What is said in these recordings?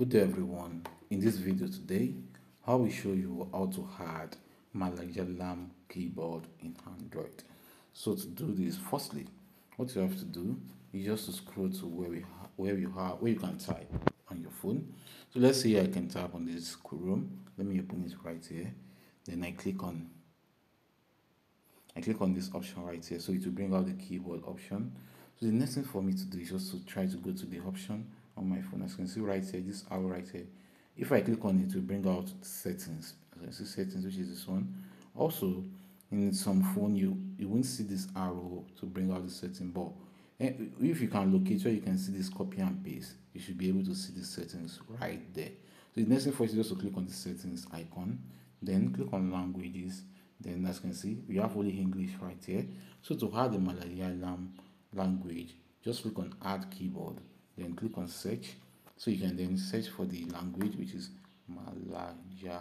good day everyone. In this video today i will show you how to add malayalam keyboard in android. So to do this firstly what you have to do is just to scroll to where we where you have where you can type on your phone. So let's say i can type on this chrome. Let me open it right here. Then i click on i click on this option right here. So it will bring out the keyboard option. So the next thing for me to do is just to try to go to the option on my phone. As you can see right here this arrow right here if i click on it to bring out settings. As you see settings which is this one. Also in some phone you you won't see this arrow to bring out the setting but eh, if you can locate where you can see this copy and paste you should be able to see the settings right there. So the next thing for you is just to click on the settings icon then click on languages then as you can see we have only english right here. So to add the malayalam language just click on add keyboard then click on search. So you can then search for the language which is Malayalam.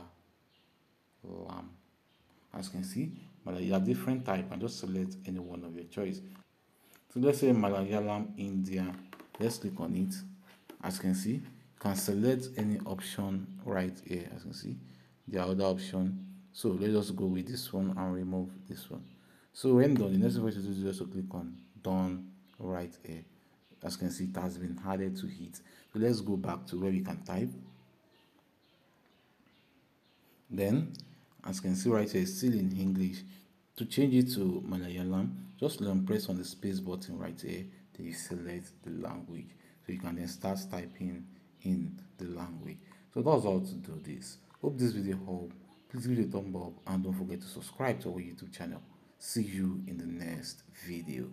As you can see Malayalam different type and just select any one of your choice. So let's say Malayalam India. Let's click on it. As you can see you can select any option right here. As you can see the other option. So let's just go with this one and remove this one. So when done the next thing do is just to click on done right here as you can see it has been added to it. So let's go back to where we can type. Then as you can see right here still in english. To change it to malayalam just press on the space button right here then you select the language. So you can then start typing in the language. So that's how to do this. Hope this video helped. Please give it a thumb up and don't forget to subscribe to our youtube channel. See you in the next video